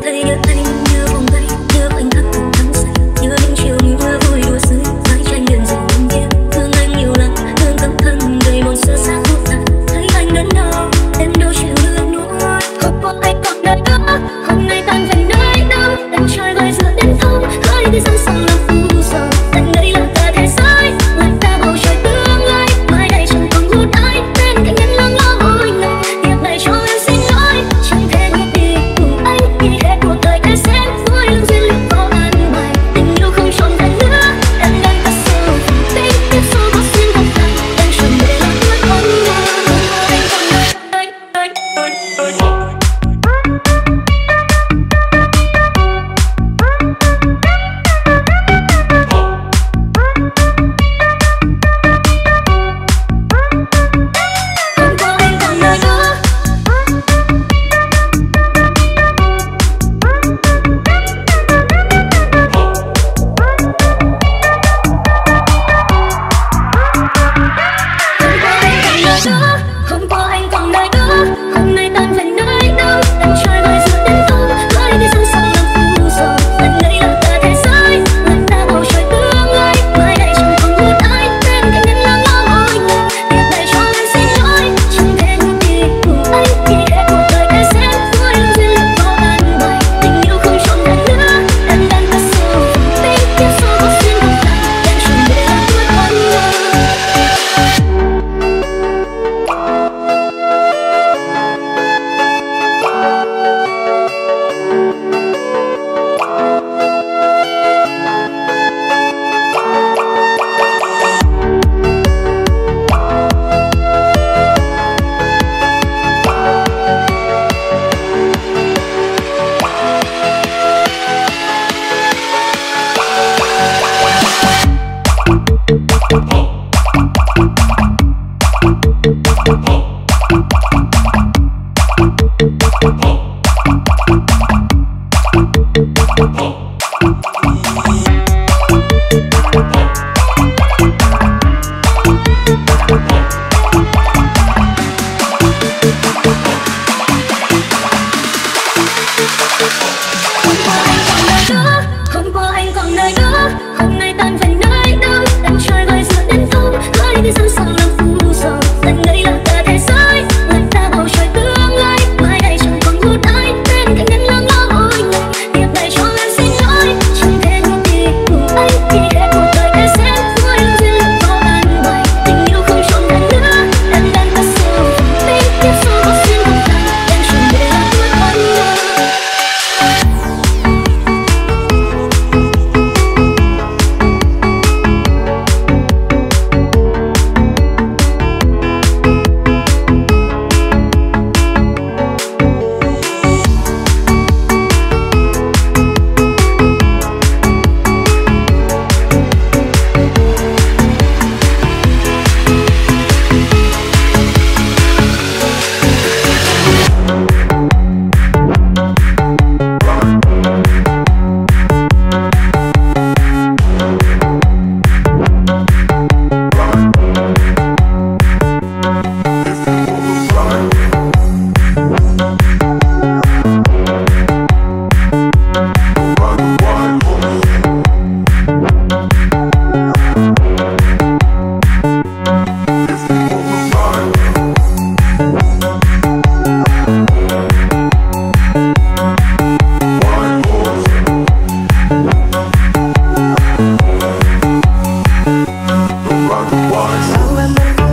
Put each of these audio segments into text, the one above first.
cuộc đời remember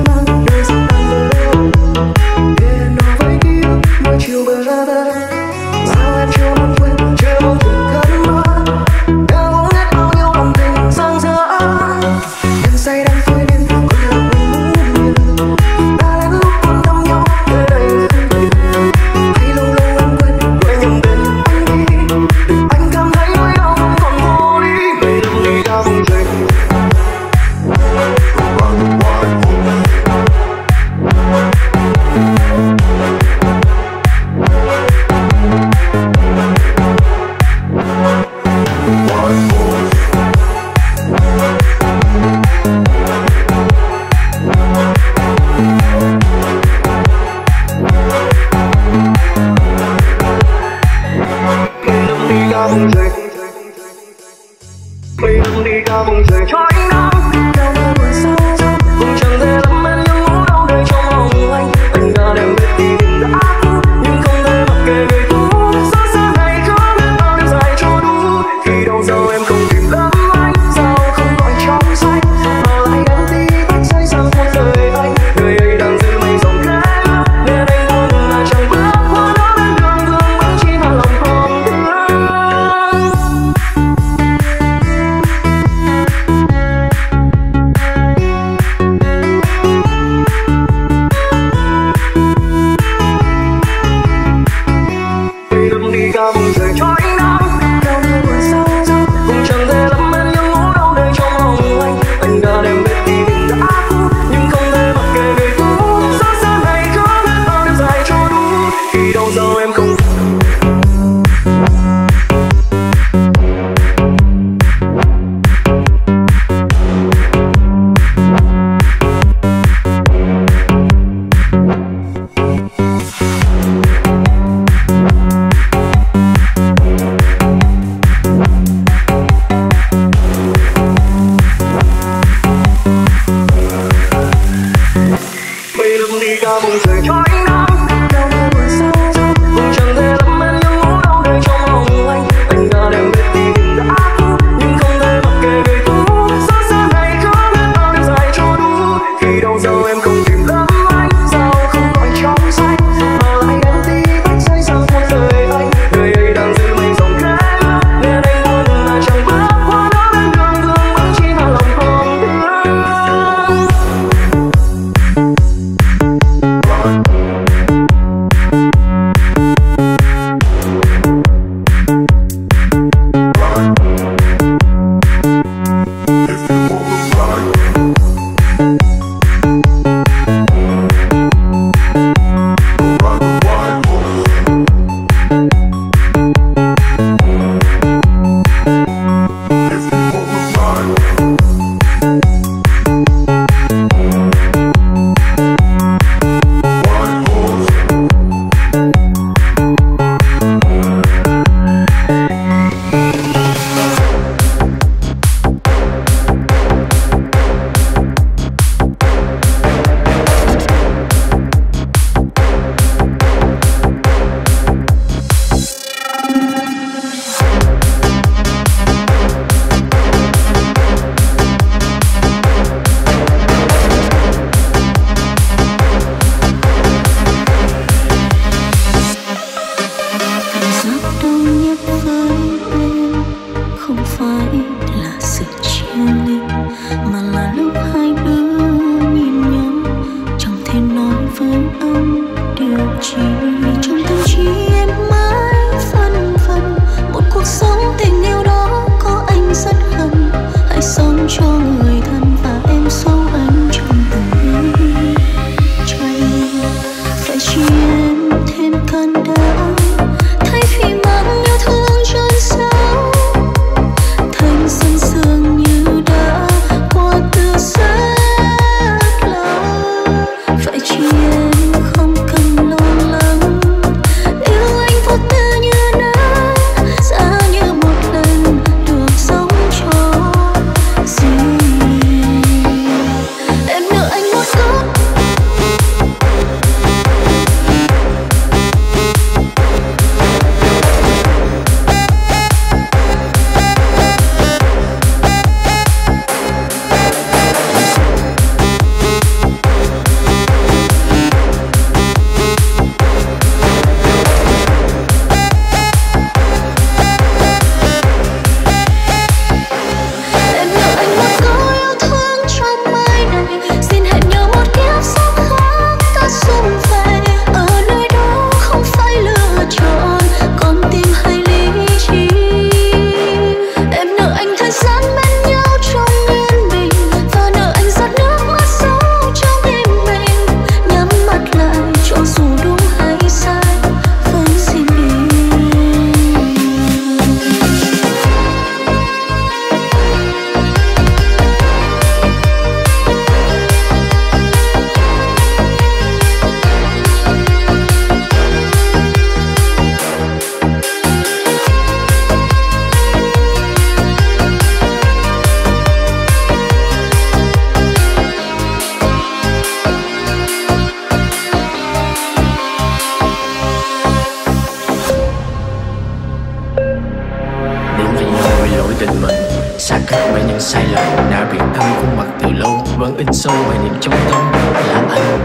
biệt thân khuôn mặt từ lâu vẫn in sâu bài niềm trong tâm là anh.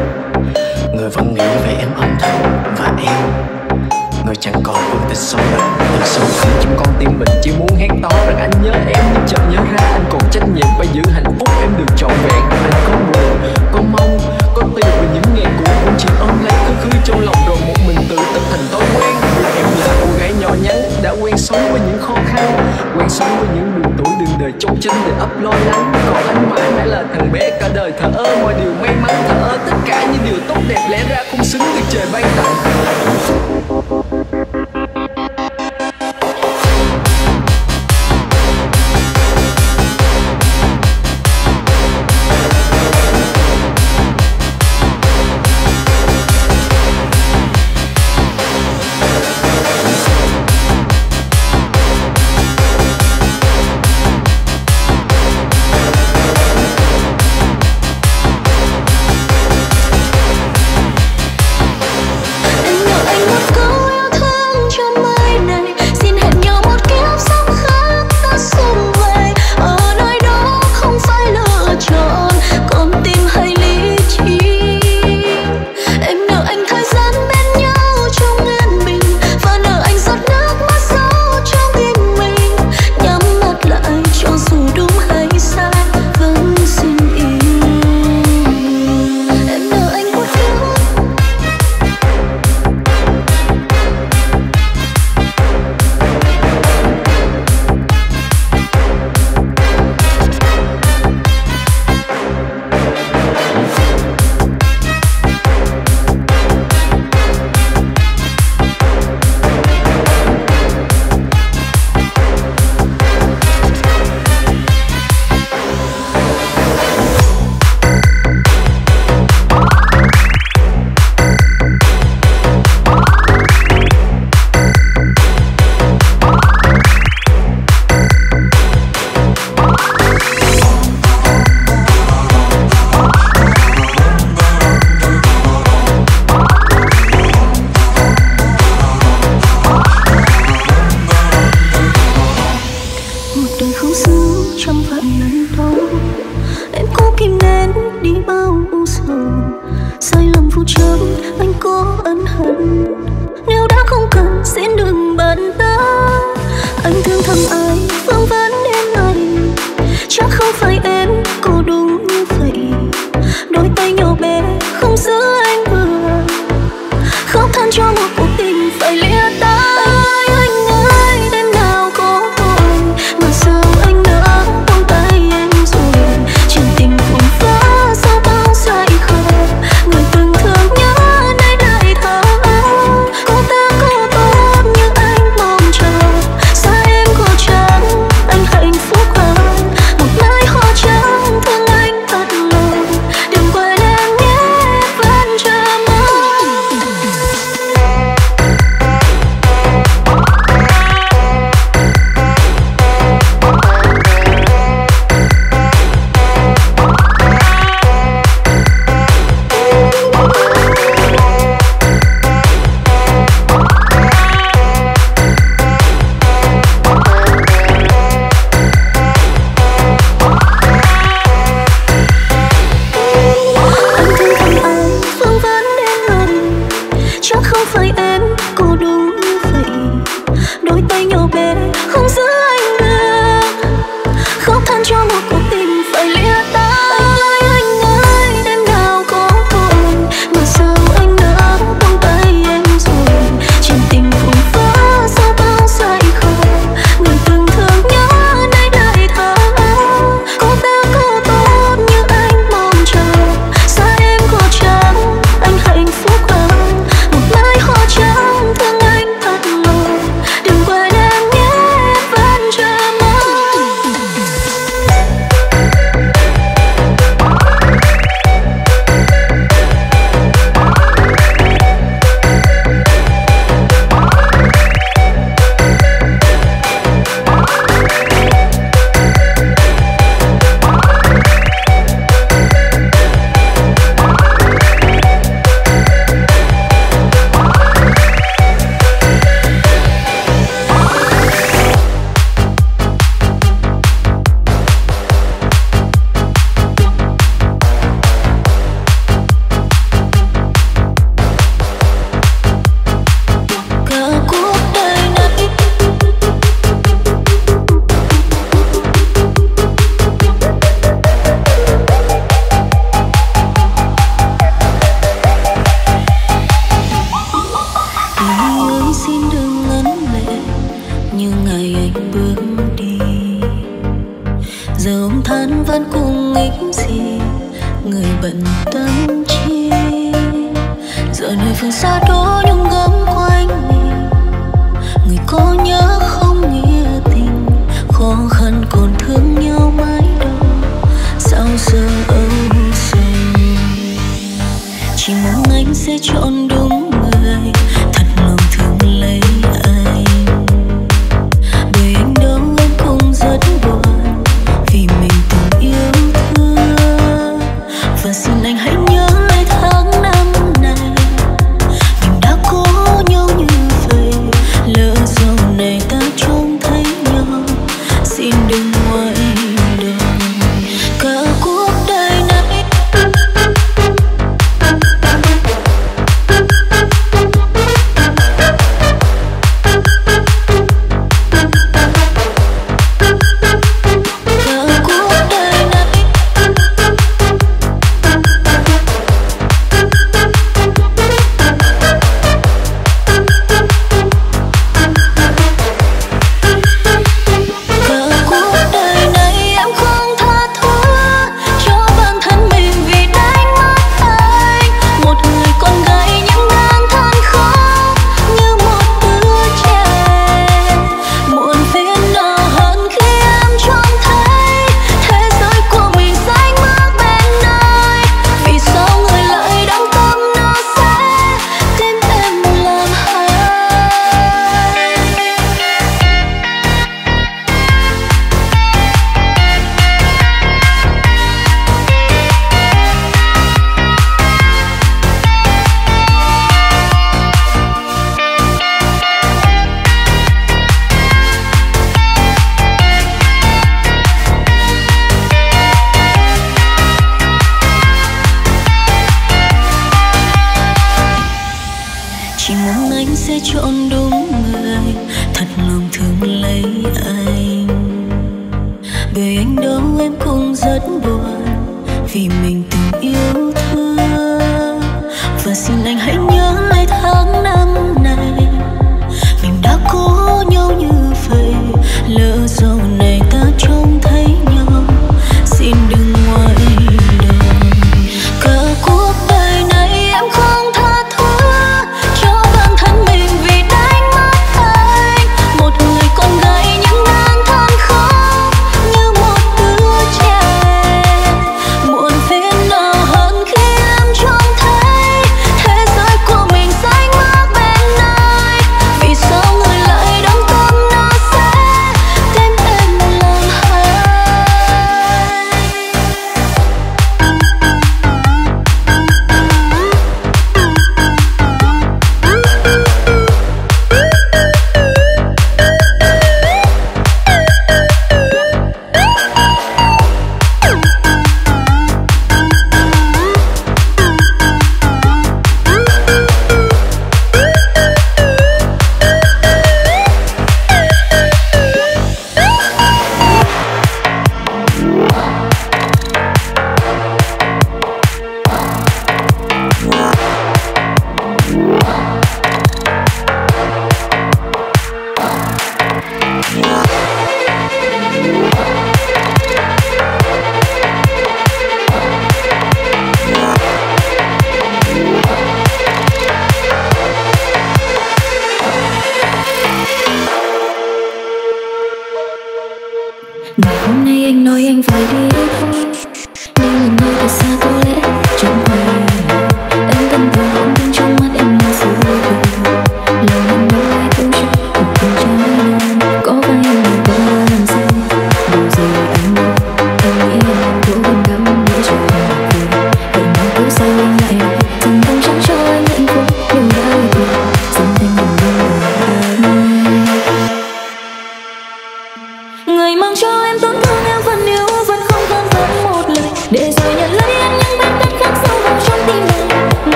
Người vẫn nghĩ về em âm thầm và em rồi chẳng còn vương tình sâu đậm từ sâu thẳm trong con tim mình, chỉ muốn hét to rằng anh nhớ em, nhưng chợt nhớ ra anh còn trách nhiệm phải giữ hạnh phúc. Em được trọn vẹn, anh có buồn, có mong, có tiêu về những ngày cũ. Cũng chỉ ôm lấy cứ khứ trong lòng rồi một mình tự tập thành thói quen. Em là cô gái nhỏ nhắn, đã quen sống với những khó khăn, quen sống với những đường tuổi đường đời trong chân để ấp lo lắng. Còn anh mãi mãi là thằng bé cả đời thờ ơ, mọi điều may mắn thờ ơ, tất cả những điều tốt đẹp lẽ ra không xứng được trời ban tặng.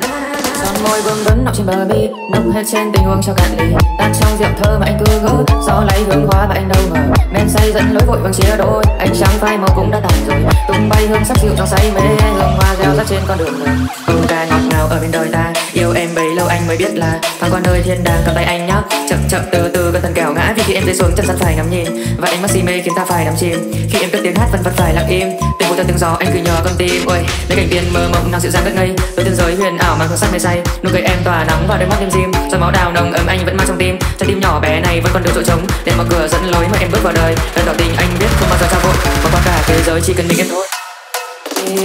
no son môi vương vấn nọng trên bờ bi nốc hết trên tình huống cho cạn ly tan trong rượu thơ mà anh cứ gỡ, gió lấy hương hoa và anh đâu ngờ. Men say dẫn lối vội vàng chia đôi anh trắng phai màu cũng đã tàn rồi. Tung bay hương sắc dịu trong say mê, hương hoa reo rắt trên con đường đời hương ca ngọt ngào ở bên đời ta, yêu em bấy lâu anh mới biết là thoáng qua nơi thiên đàng cầm tay anh nhá. Chậm chậm, từ từ cơn thần kẻo ngã, vì khi em rơi xuống chân sắt phải ngắm nhìn. Và anh mắt si mê khiến ta phải đắm chìm. Khi em cất tiếng hát vẫn vẫn phải lặng im. Tiếng của ta tiếng gió anh cứ nhờ con tim, ôi, lấy cảnh tiên mơ mộng nào dịu dàng ngất ngây. Đôi tiên giới huyền ảo mà hương sắc mê say nụ cười em tỏa nắng vào đôi mắt đêm dim. Giọt máu đào nồng ấm anh vẫn mang trong tim. Trái tim nhỏ bé này vẫn còn được chỗ trống. Để mở cửa dẫn lối mà em bước vào đời. Lần tỏ tình anh biết không bao giờ trao vội mà qua cả thế giới chỉ cần mình em thôi.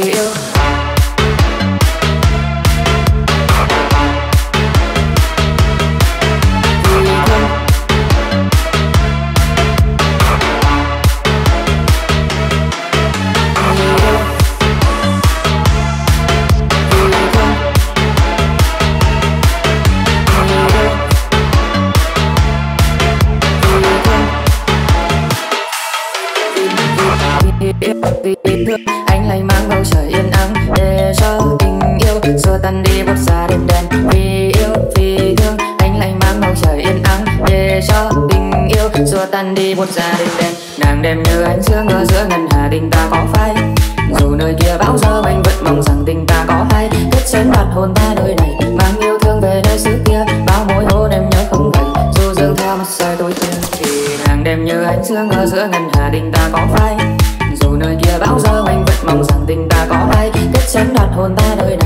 Yêu. Tan đi một gia đêm đen nàng đẹp như ánh sương ở giữa ngân hà tình ta có phai. Dù nơi kia bão gió anh vẫn mong rằng tình ta có hay kết sớm đoạt hồn ta nơi này, mang yêu thương về nơi xứ kia. Bao mối hôn em nhớ không vậy dù dương theo mặt trời tối khuya thì nàng đêm như ánh sương ở giữa ngân hà tình ta có phai. Dù nơi kia bão gió anh vẫn mong rằng tình ta có hay kết sớm đoạt hồn ta nơi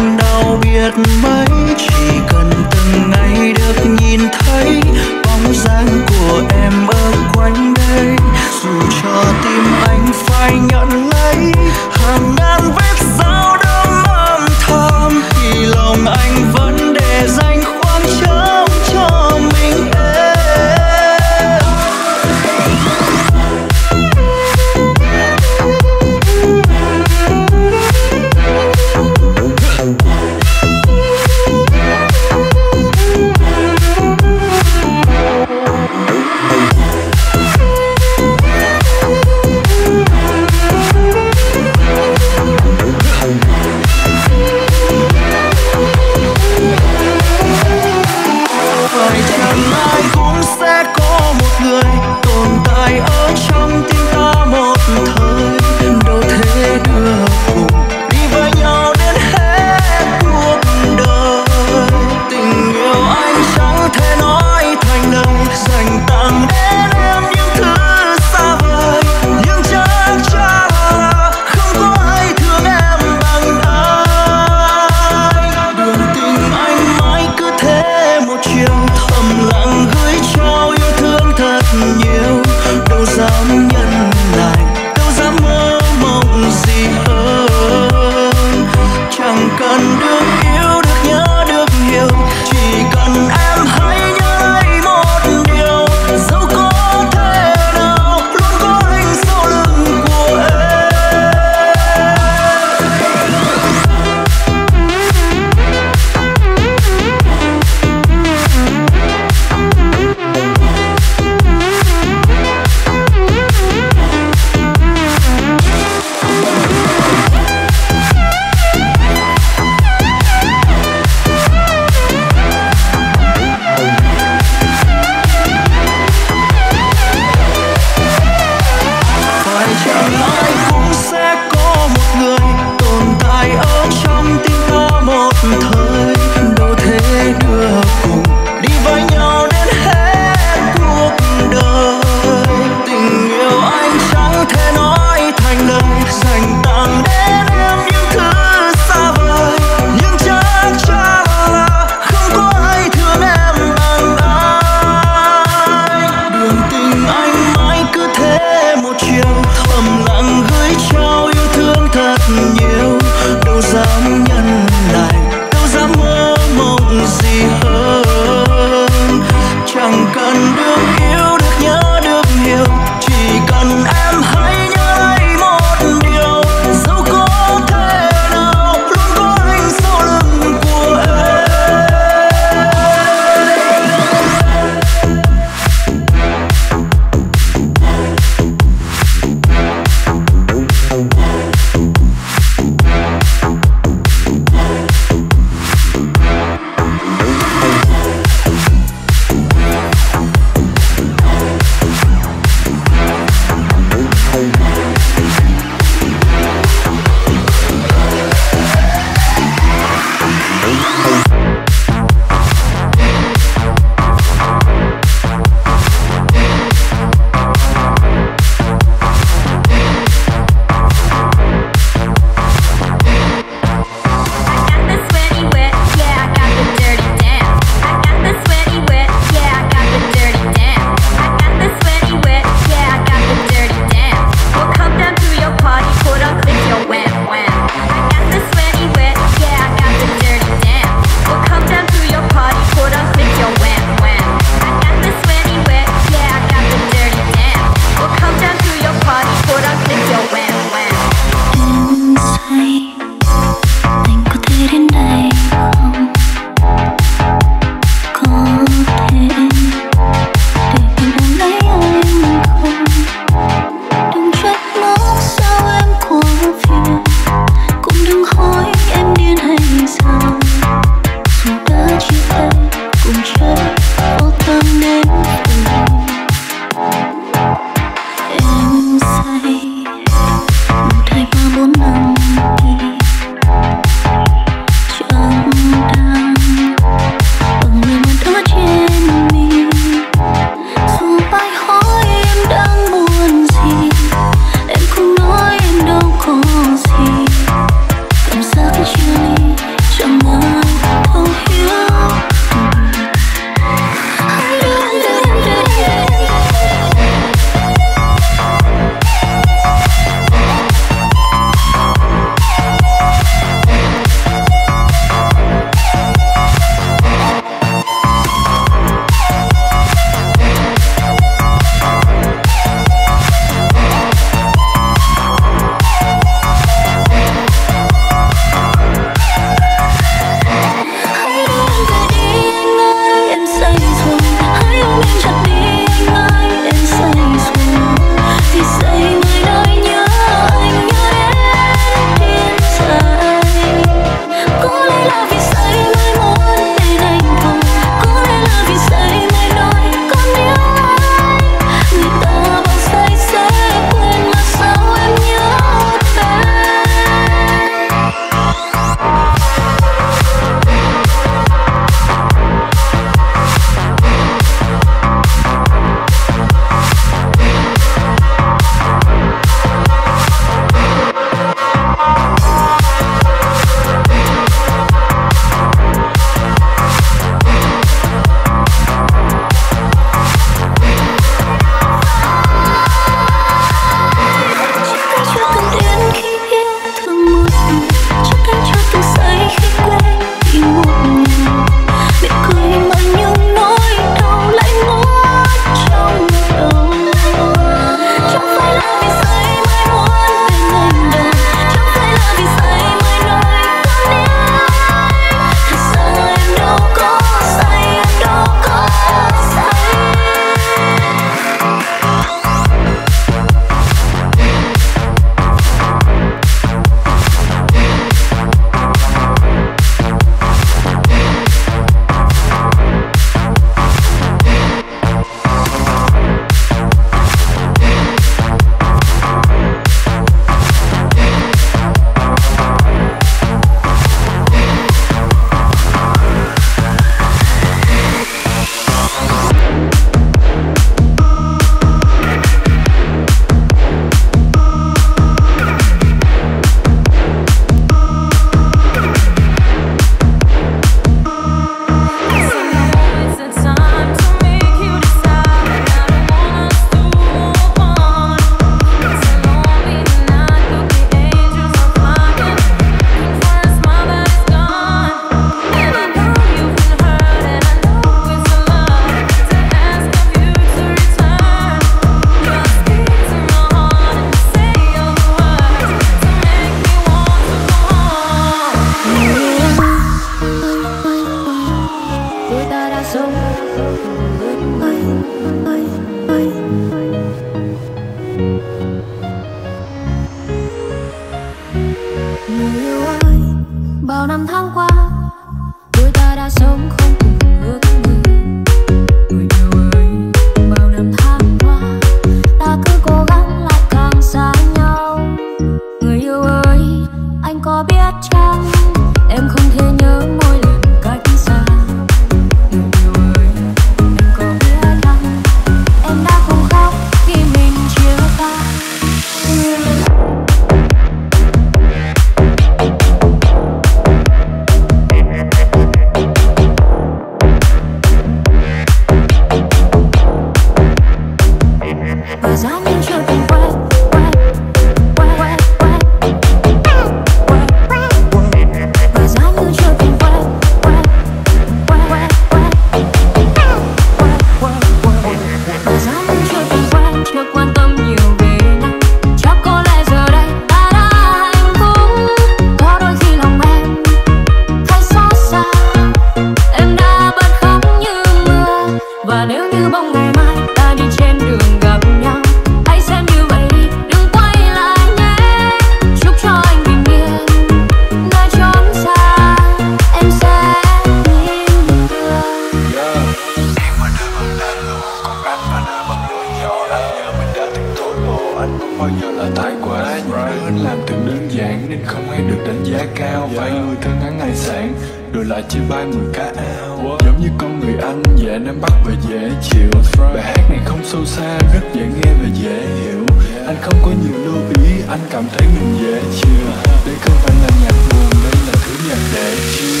bí anh cảm thấy mình dễ chưa? đây không phải là nhạc buồn, đây là thứ nhạc để chill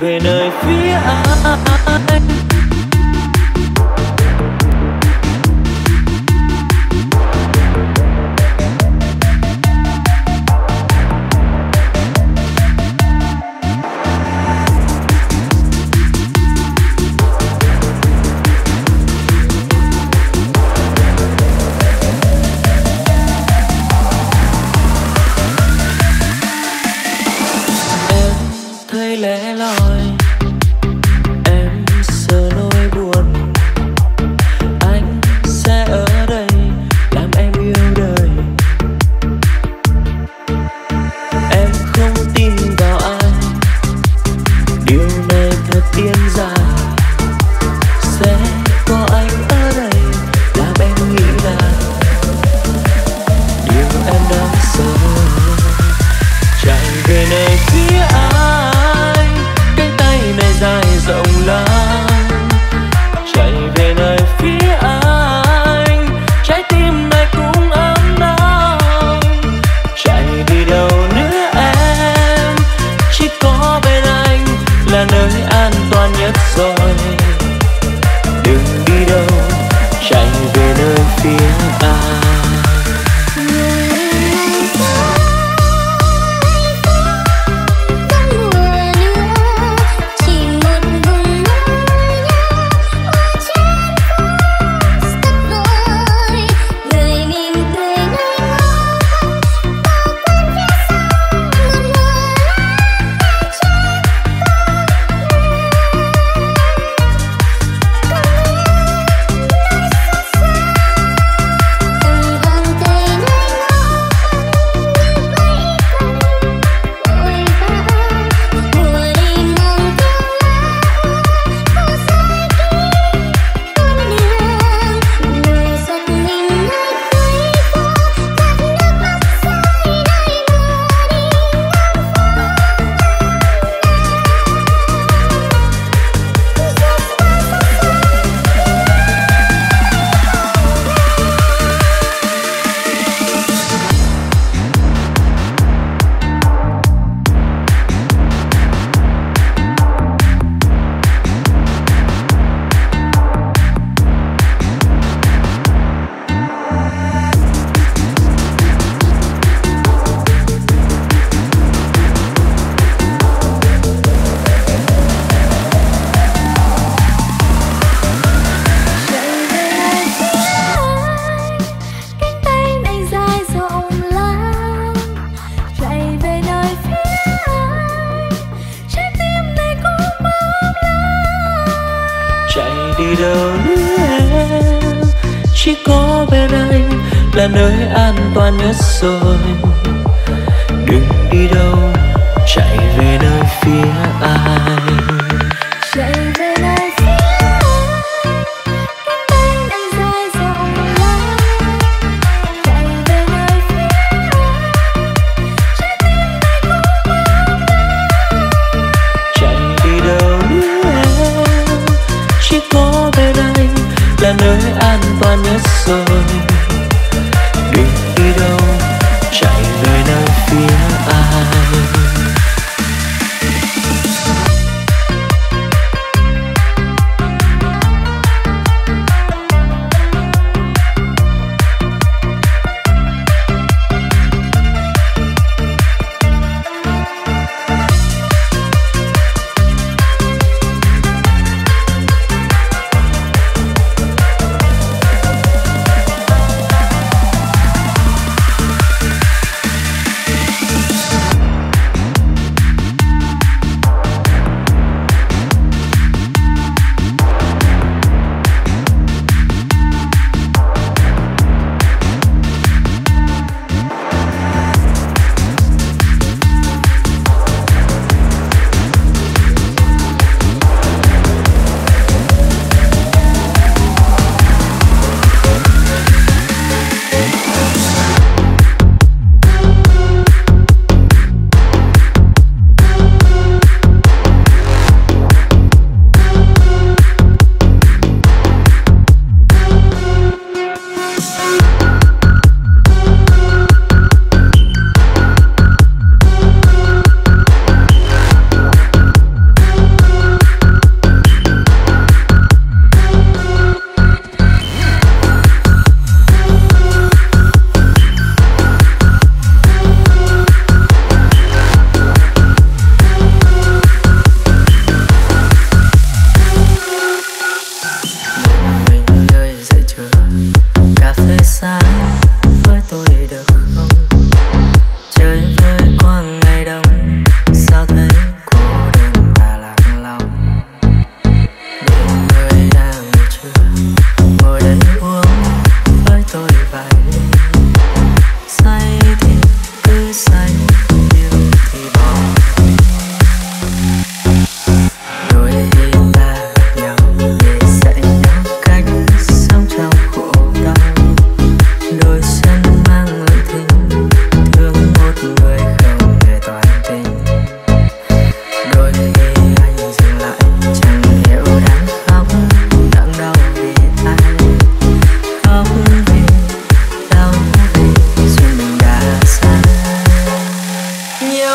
về nơi phía anh. Nơi an toàn nhất rồi.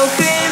broken.